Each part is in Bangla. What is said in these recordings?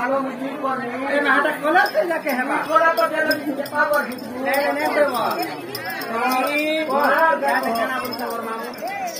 আলো মিটিং করে হাতে কোন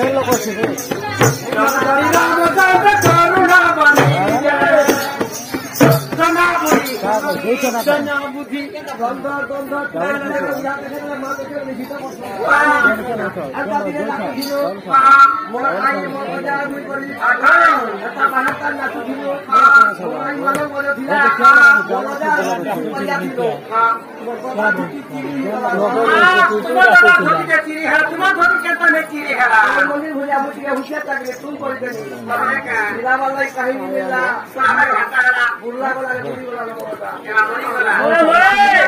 Thank you. বুল্লা বলা বুল্লা বলা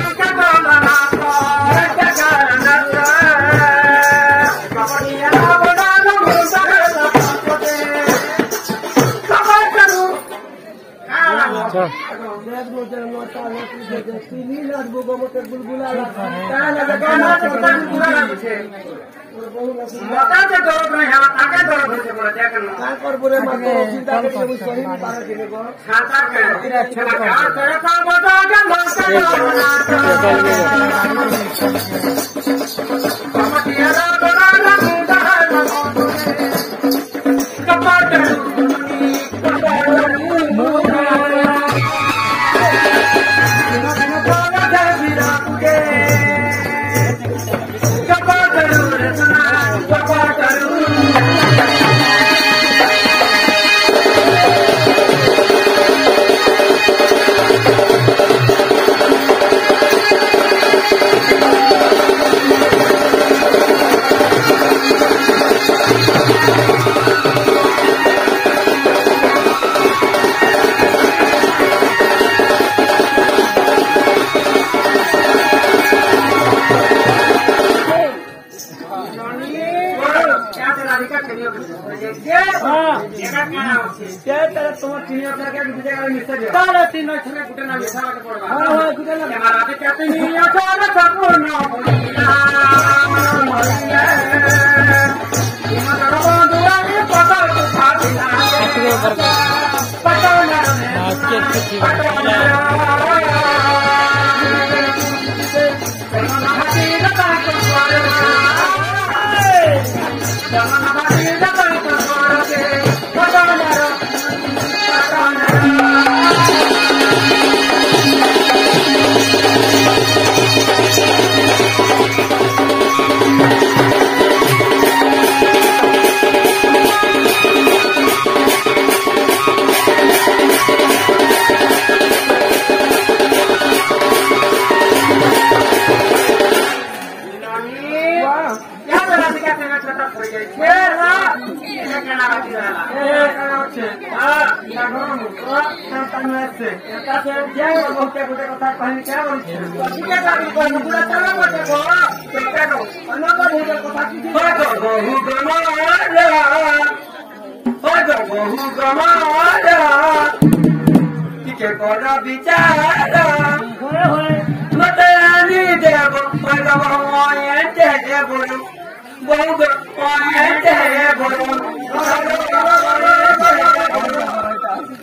আচ্ছা। তারপর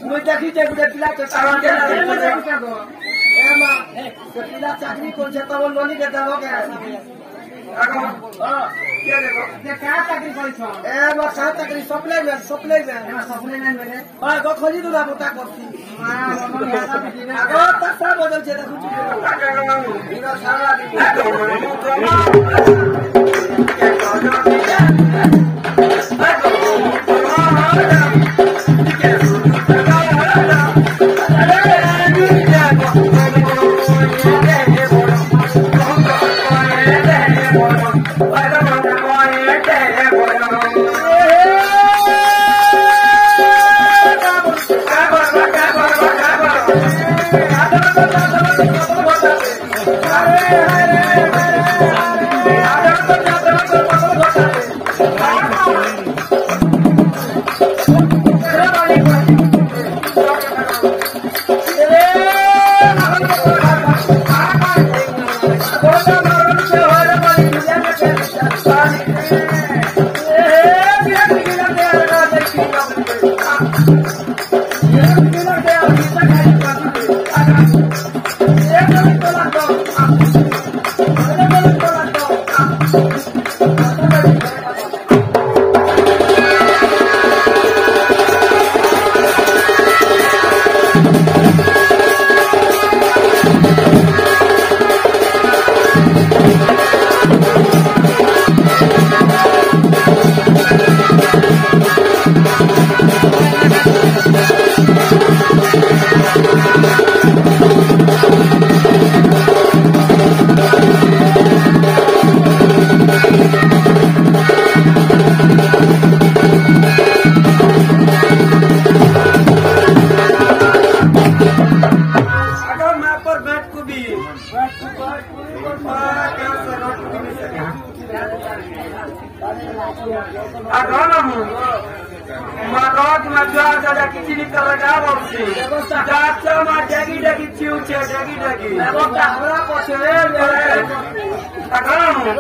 Muita gente é grande lá, que eu tava querendo. চাকরি করছে তখন নদীকে দেবো চাকরি করছ এ বা চাকরি supply man supply man supply man মানে হ্যাঁ খোঁজি দুরা বোতা করছি আগত তাসা বদলছে দেখুছি সারা দিন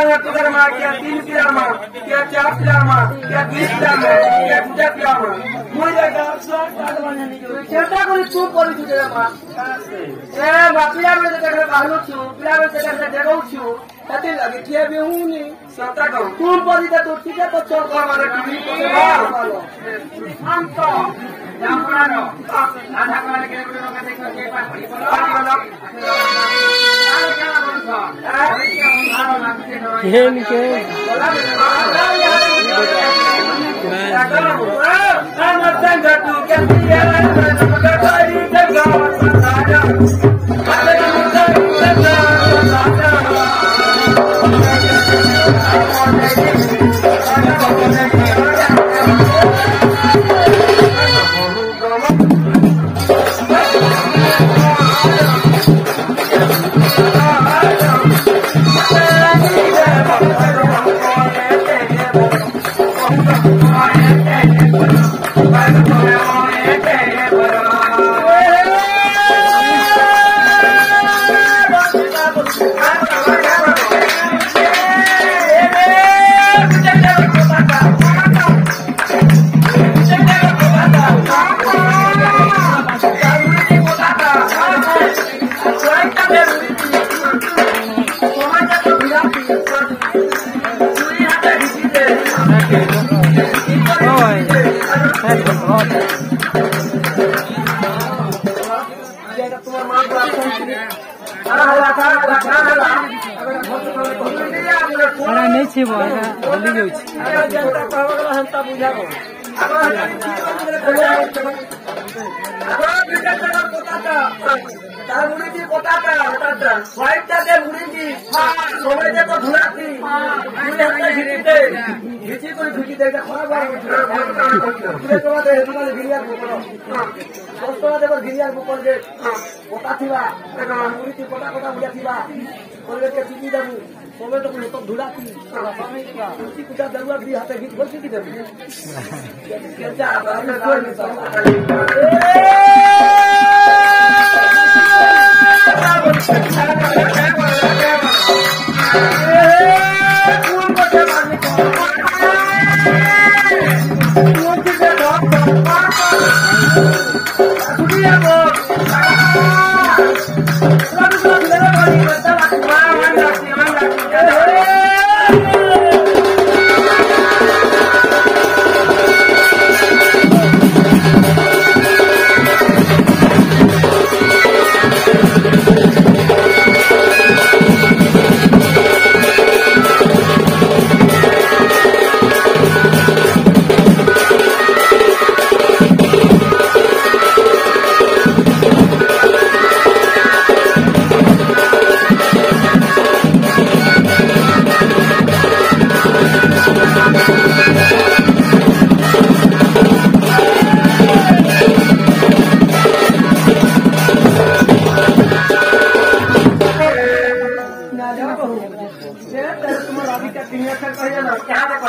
Mata yang tukar mah, kia tin pilar mah, kia cap pilar mah, kia bis pilar mah, kia kuda pilar mah. Muda gapsa, tak mana ni. চেষ্টা করি চুপ করি তুই মা এ মা পিলা বেলে দেখে ভালো ছু পিলা বেলে দেখে দেখাউছু তাতে লাগে কি হবে হুনি Santa kau. কোন পদিতে তোর ঠিক আছে চল Kau mana kini? ভালো Anto. Yang mana? Ada kau lagi yang belum kata kau siapa? Ada खेल के मैं پھر پيار ଏଇଟା ନେଇଛି ବୋ ଏଇଟା ହଲି ଯାଉଛି তার মুড়িটি কোটাটা হোয়াইটটাতে মুড়িটি সবাই দেখো ধুলাটি ঘিচিতে ঘিচি করে ঘিচিতে এটা খরাপ হয় তোমাদের তোমাদের ঘিরিয়ার বুকর দশটা দেখো ঘিরিয়ার বুকর যে কোটা থিবা মুড়িটি কোটা কোটা বুঝা থিবা পরিবেশকে চিনি দেবু সবাই তো তো কুচি কুচা দেবু আর দুই হাতে গীত বলছি কি দেবু কেচা নাই নাই